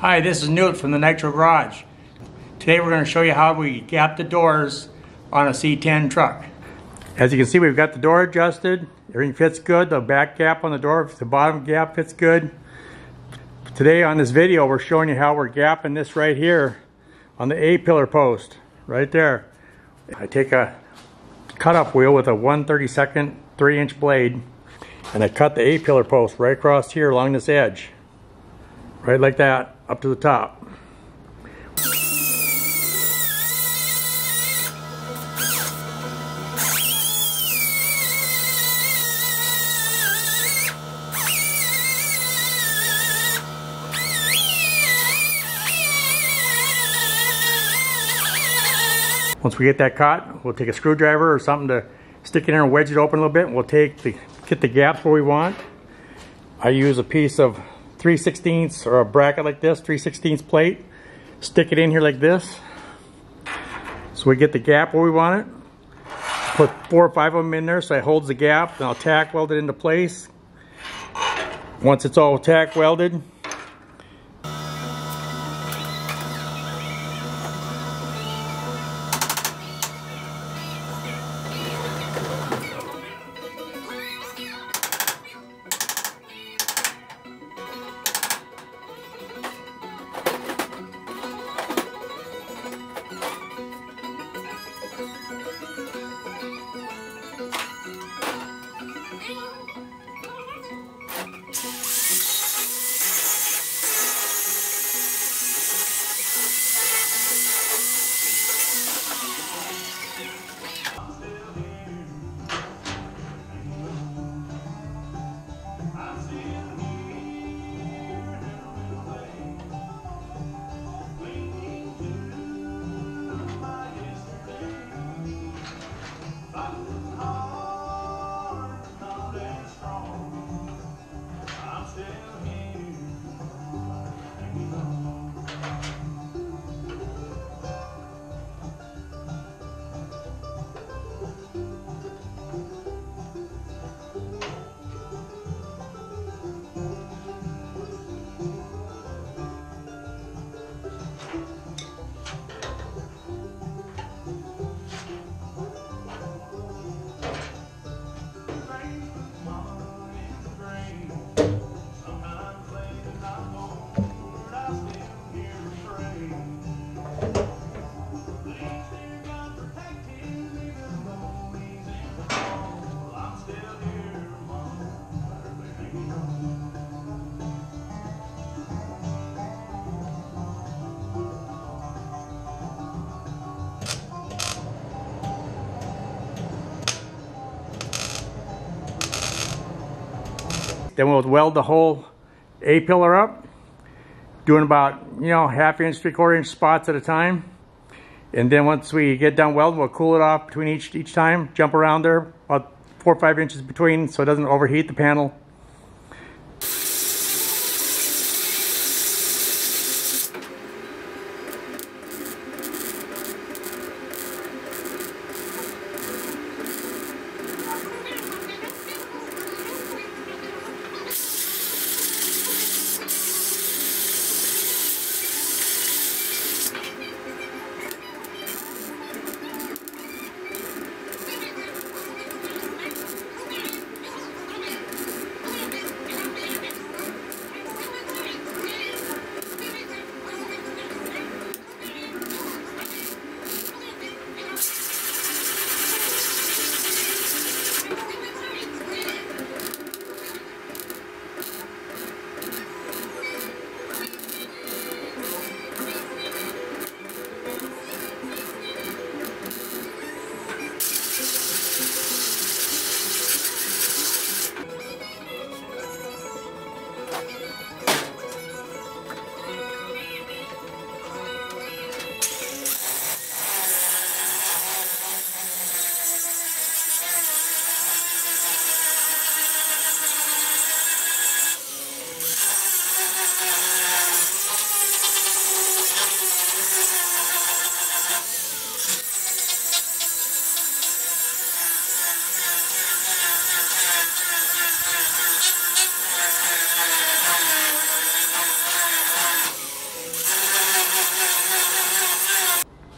Hi, this is Newt from the Nitro Garage. Today we're going to show you how we gap the doors on a C10 truck. As you can see, we've got the door adjusted. Everything fits good. The back gap on the door, the bottom gap fits good. Today on this video, we're showing you how we're gapping this right here on the A-pillar post, right there. I take a cut-off wheel with a 132nd 3-inch blade, and I cut the A-pillar post right across here along this edge. Right like that up to the top. Once we get that cut, we'll take a screwdriver or something to stick it in and wedge it open a little bit. We'll take the, get the gaps where we want. I use a piece of 3 16 or a bracket like this, 3 16 plate. Stick it in here like this. So we get the gap where we want it. Put four or five of them in there so it holds the gap. Then I'll tack weld it into place. Once it's all tack welded, Then we'll weld the whole A-pillar up, doing about, you know, half inch, three quarter inch spots at a time. And then once we get done welding, we'll cool it off between each each time, jump around there, about four or five inches between so it doesn't overheat the panel.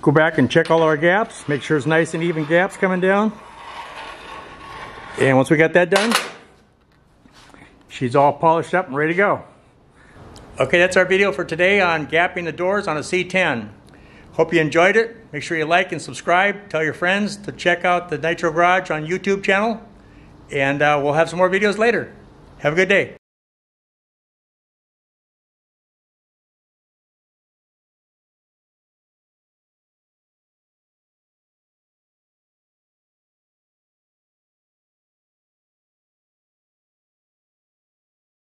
Go back and check all our gaps. Make sure it's nice and even gaps coming down. And once we got that done, she's all polished up and ready to go. Okay, that's our video for today on gapping the doors on a C10. Hope you enjoyed it. Make sure you like and subscribe. Tell your friends to check out the Nitro Garage on YouTube channel. And uh, we'll have some more videos later. Have a good day.